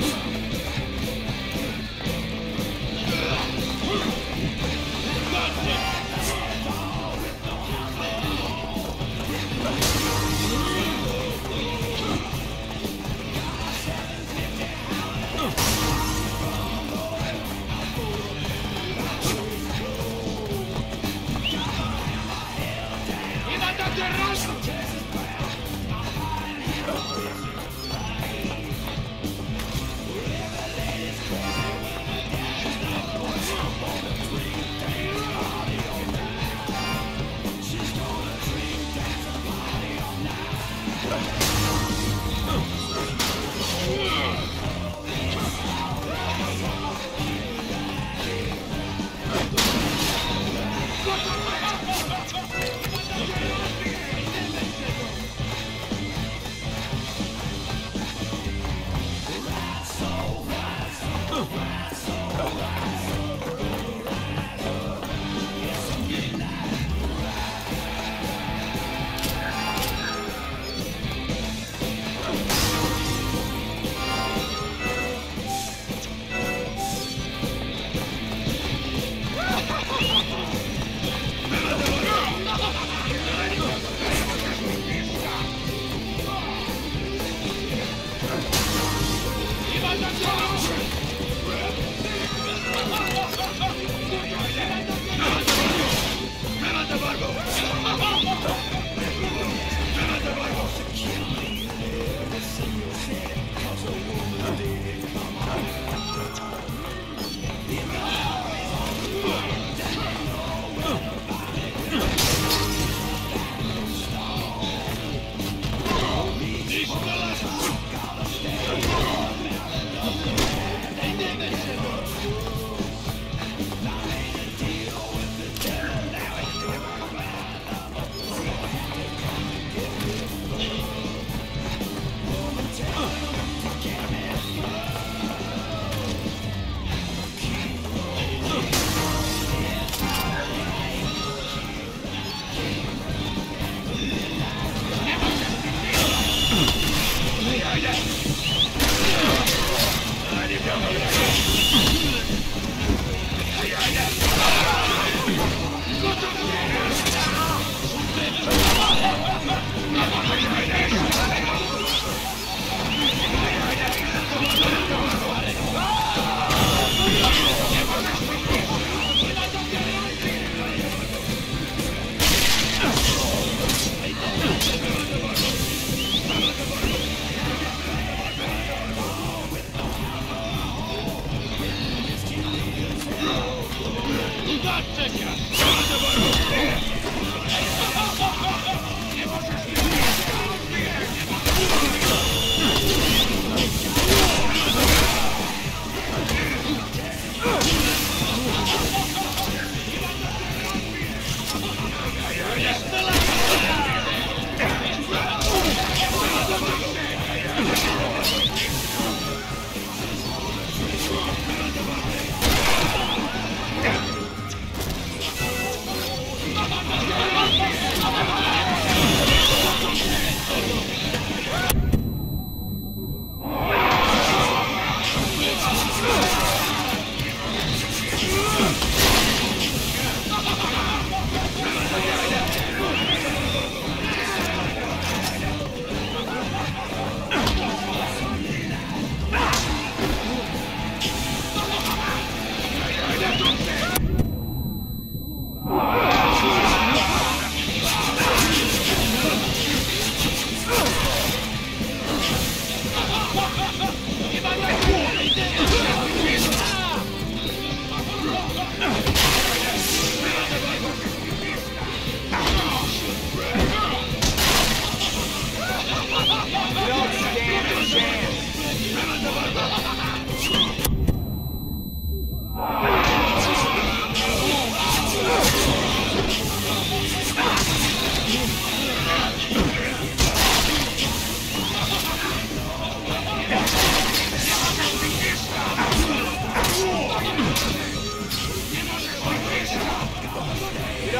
ああ。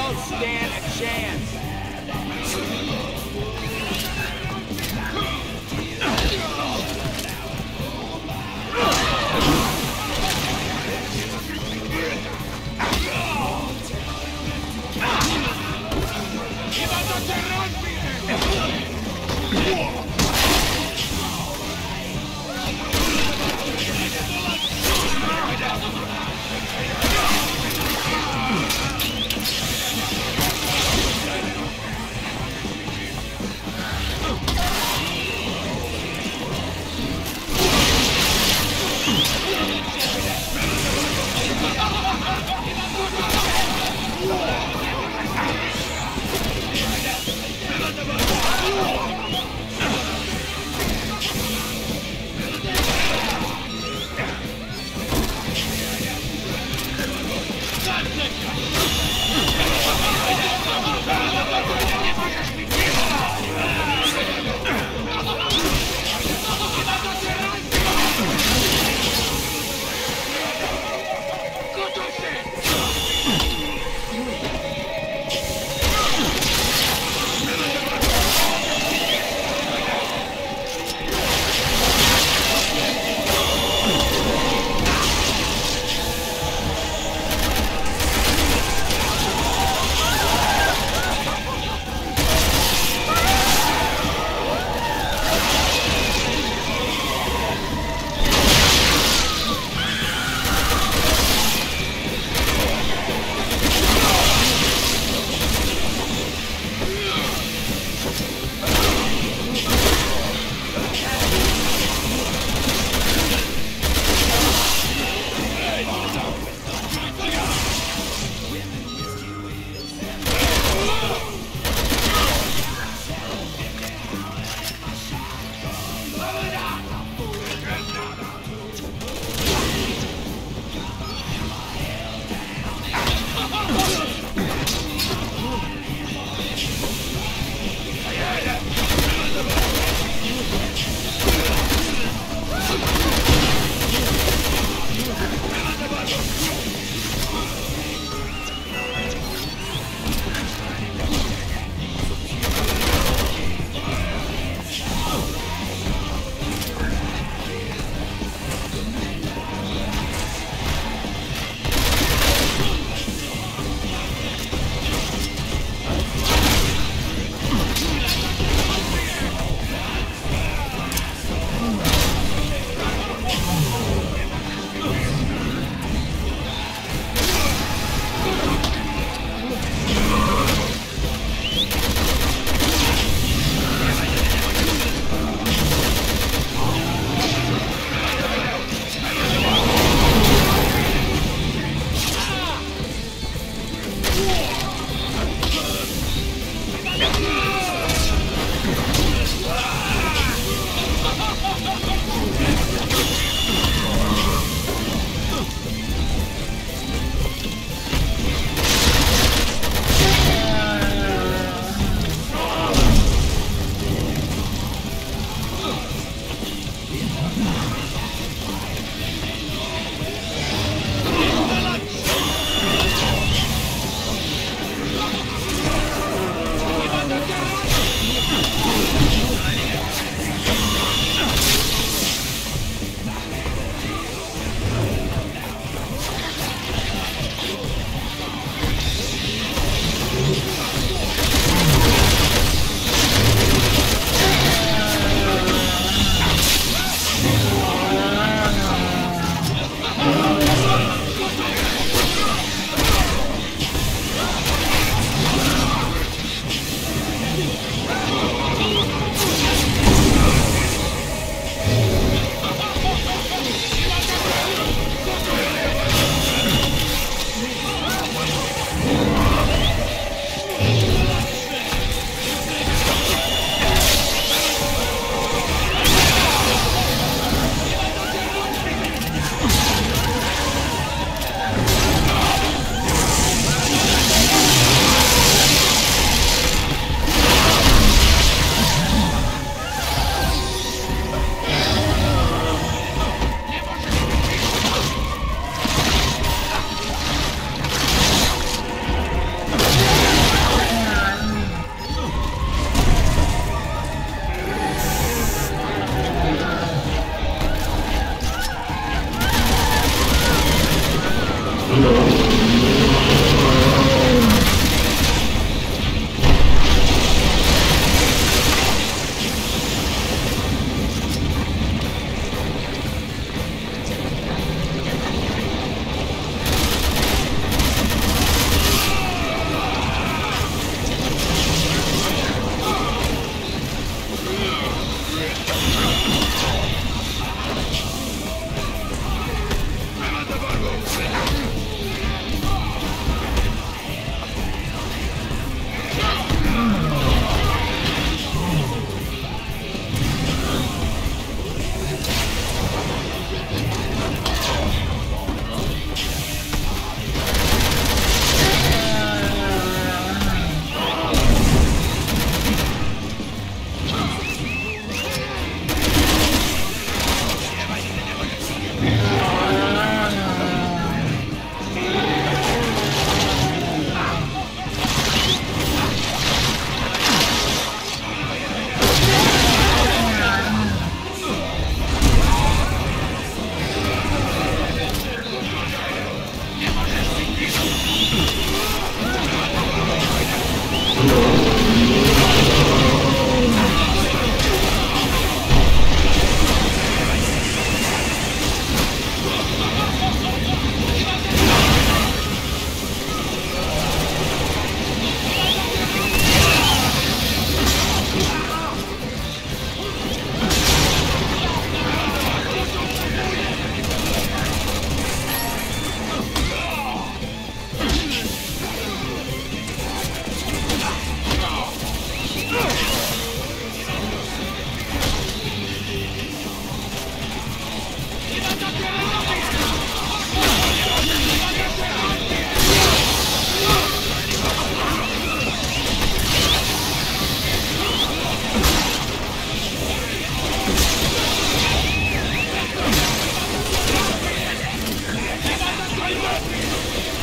Don't stand a chance.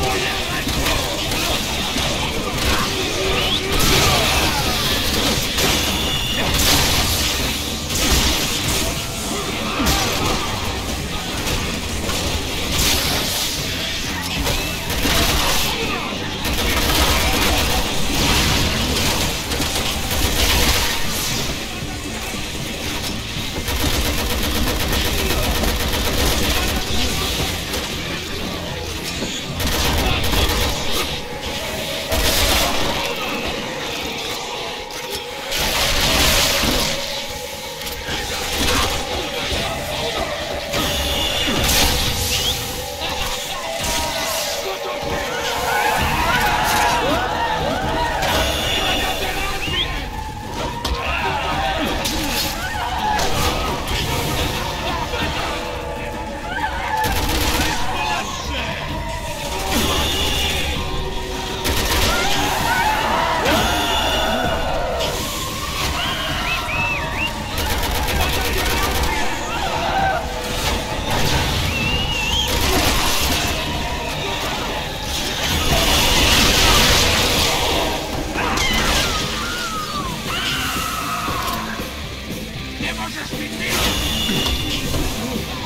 for you! すごい!